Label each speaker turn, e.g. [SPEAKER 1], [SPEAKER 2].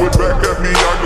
[SPEAKER 1] threw it back at me, I